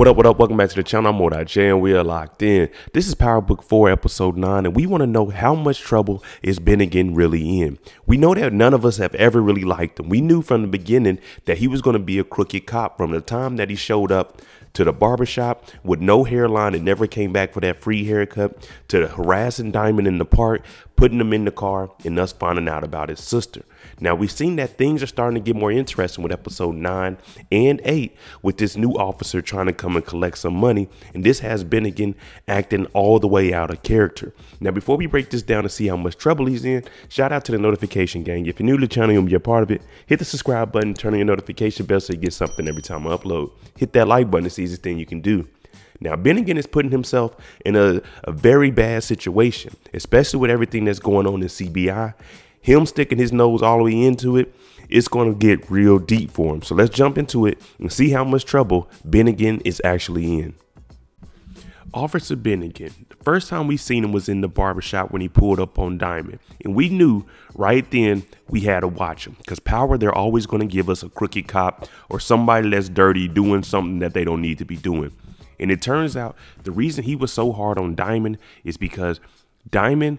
What up, what up? Welcome back to the channel. I'm MoeDotJ and we are locked in. This is Power Book 4, Episode 9, and we want to know how much trouble is Bennigan really in. We know that none of us have ever really liked him. We knew from the beginning that he was going to be a crooked cop from the time that he showed up to the barbershop with no hairline and never came back for that free haircut, to the harassing Diamond in the park, putting him in the car, and us finding out about his sister. Now, we've seen that things are starting to get more interesting with episode 9 and 8 with this new officer trying to come and collect some money. And this has Bennigan acting all the way out of character. Now, before we break this down to see how much trouble he's in, shout out to the notification gang. If you're new to the channel, you'll be a part of it. Hit the subscribe button, turn on your notification bell so you get something every time I upload. Hit that like button, it's the easiest thing you can do. Now, Bennigan is putting himself in a, a very bad situation, especially with everything that's going on in CBI him sticking his nose all the way into it, it's going to get real deep for him. So let's jump into it and see how much trouble Bennigan is actually in. Officer Bennigan, the first time we seen him was in the barbershop when he pulled up on Diamond. And we knew right then we had to watch him because Power, they're always going to give us a crooked cop or somebody that's dirty doing something that they don't need to be doing. And it turns out the reason he was so hard on Diamond is because Diamond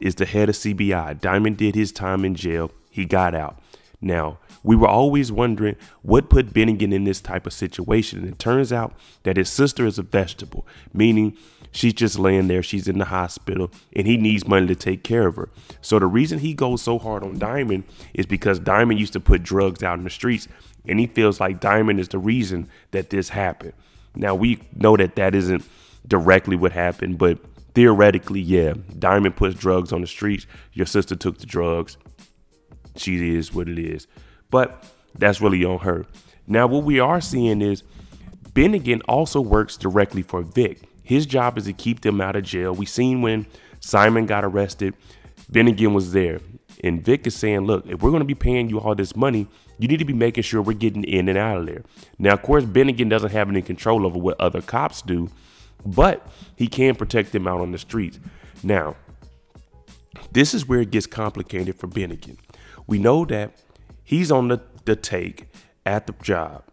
is the head of CBI. Diamond did his time in jail. He got out. Now, we were always wondering what put Bennigan in this type of situation. And it turns out that his sister is a vegetable, meaning she's just laying there. She's in the hospital and he needs money to take care of her. So the reason he goes so hard on Diamond is because Diamond used to put drugs out in the streets and he feels like Diamond is the reason that this happened. Now, we know that that isn't directly what happened, but theoretically, yeah, Diamond puts drugs on the streets. Your sister took the drugs. She is what it is. But that's really on her. Now, what we are seeing is Bennigan also works directly for Vic. His job is to keep them out of jail. We seen when Simon got arrested, Bennigan was there. And Vic is saying, look, if we're going to be paying you all this money, you need to be making sure we're getting in and out of there. Now, of course, Bennigan doesn't have any control over what other cops do but he can protect them out on the streets. Now, this is where it gets complicated for Bennigan. We know that he's on the, the take at the job,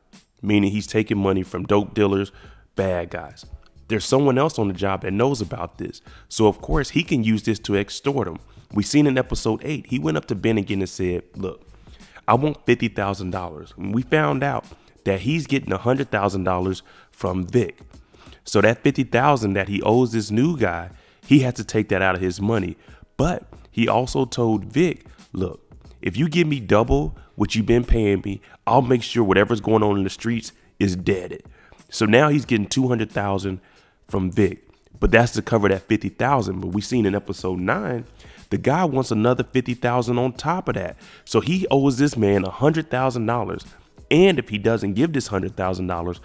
meaning he's taking money from dope dealers, bad guys. There's someone else on the job that knows about this. So, of course, he can use this to extort him. We've seen in episode 8, he went up to Bennigan and said, Look, I want $50,000. And we found out that he's getting $100,000 from Vic. So that 50,000 that he owes this new guy, he had to take that out of his money. But he also told Vic, look, if you give me double what you've been paying me, I'll make sure whatever's going on in the streets is dead. So now he's getting 200,000 from Vic. But that's to cover that 50,000. But we seen in episode 9, the guy wants another 50,000 on top of that. So he owes this man $100,000. And if he doesn't give this $100,000,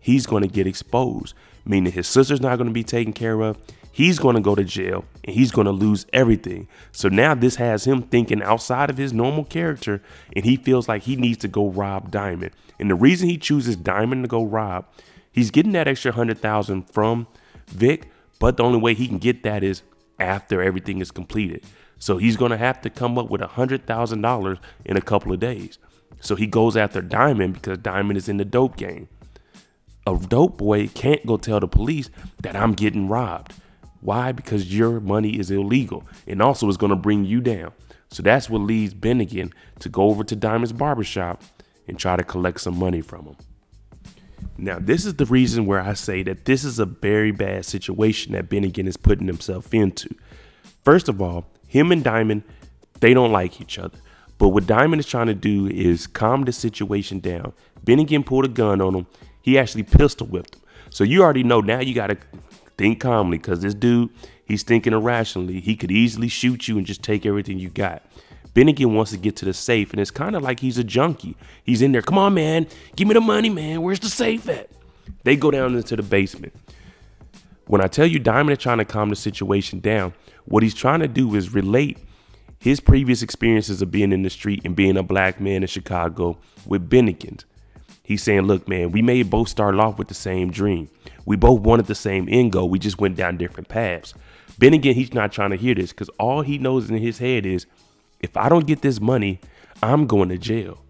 he's going to get exposed, meaning his sister's not going to be taken care of. He's going to go to jail and he's going to lose everything. So now this has him thinking outside of his normal character and he feels like he needs to go rob Diamond. And the reason he chooses Diamond to go rob, he's getting that extra 100,000 from Vic, but the only way he can get that is after everything is completed. So he's going to have to come up with $100,000 in a couple of days. So he goes after Diamond because Diamond is in the dope game a dope boy can't go tell the police that I'm getting robbed. Why? Because your money is illegal and also it's going to bring you down. So that's what leads Bennigan to go over to Diamond's barbershop and try to collect some money from him. Now, this is the reason where I say that this is a very bad situation that Bennigan is putting himself into. First of all, him and Diamond, they don't like each other. But what Diamond is trying to do is calm the situation down. Bennigan pulled a gun on him he actually pistol whipped him. So you already know now you got to think calmly because this dude, he's thinking irrationally. He could easily shoot you and just take everything you got. Bennigan wants to get to the safe, and it's kind of like he's a junkie. He's in there, come on, man, give me the money, man. Where's the safe at? They go down into the basement. When I tell you Diamond is trying to calm the situation down, what he's trying to do is relate his previous experiences of being in the street and being a black man in Chicago with Bennigan's. He's saying, look, man, we may both start off with the same dream. We both wanted the same end goal. We just went down different paths. Bennigan, he's not trying to hear this because all he knows in his head is if I don't get this money, I'm going to jail.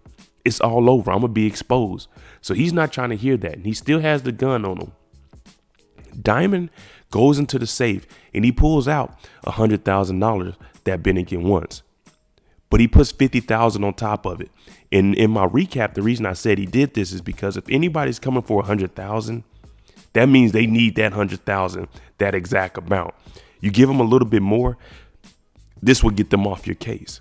it's all over. I'm gonna be exposed. So he's not trying to hear that. And he still has the gun on him. Diamond goes into the safe and he pulls out a hundred thousand dollars that Bennigan wants. But he puts fifty thousand on top of it. And in my recap, the reason I said he did this is because if anybody's coming for a hundred thousand, that means they need that hundred thousand, that exact amount. You give them a little bit more, this will get them off your case.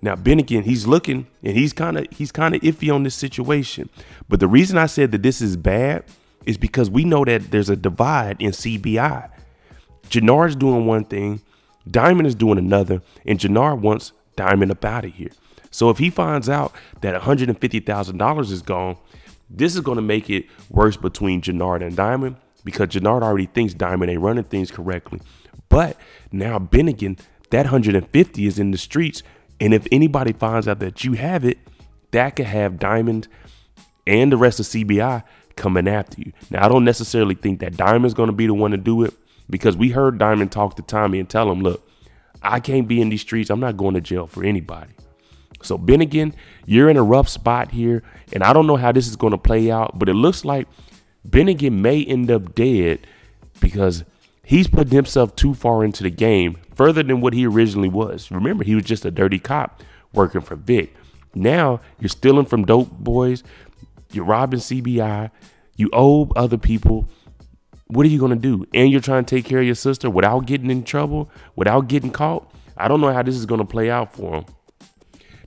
Now Bennigan, he's looking and he's kind of he's kind of iffy on this situation. But the reason I said that this is bad is because we know that there's a divide in CBI. Jenard's doing one thing, Diamond is doing another, and Jenard wants Diamond up out of here. So if he finds out that $150,000 is gone, this is going to make it worse between Jenard and Diamond because Jenard already thinks Diamond ain't running things correctly. But now Bennigan, that 150 is in the streets and if anybody finds out that you have it, that could have Diamond and the rest of CBI coming after you. Now, I don't necessarily think that Diamond's going to be the one to do it because we heard Diamond talk to Tommy and tell him, look, I can't be in these streets. I'm not going to jail for anybody. So, Bennigan, you're in a rough spot here. And I don't know how this is going to play out, but it looks like Bennigan may end up dead because he's putting himself too far into the game, further than what he originally was. Remember, he was just a dirty cop working for Vic. Now you're stealing from dope boys, you're robbing CBI, you owe other people. What are you gonna do? And you're trying to take care of your sister without getting in trouble, without getting caught. I don't know how this is gonna play out for him.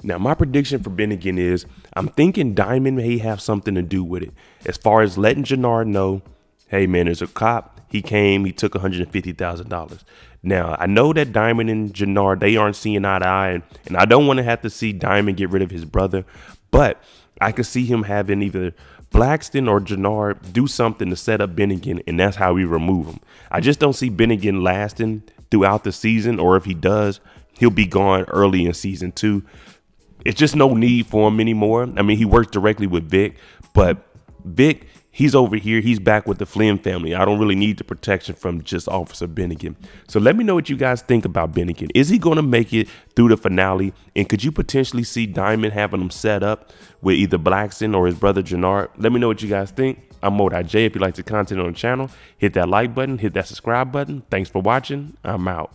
Now, my prediction for Bennigan is I'm thinking Diamond may have something to do with it. As far as letting Jenard know, hey man, there's a cop he came, he took $150,000. Now, I know that Diamond and Jenard, they aren't seeing eye to eye, and, and I don't want to have to see Diamond get rid of his brother, but I could see him having either Blaxton or Jenard do something to set up Bennigan, and that's how we remove him. I just don't see Bennigan lasting throughout the season, or if he does, he'll be gone early in season two. It's just no need for him anymore. I mean, he works directly with Vic, but Vic he's over here. He's back with the Flynn family. I don't really need the protection from just Officer Bennigan. So let me know what you guys think about Bennigan. Is he going to make it through the finale? And could you potentially see Diamond having him set up with either Blaxton or his brother Jenard? Let me know what you guys think. I'm Mo.J. If you like the content on the channel, hit that like button, hit that subscribe button. Thanks for watching. I'm out.